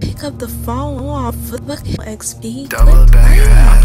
Pick up the phone off of XP. Double back,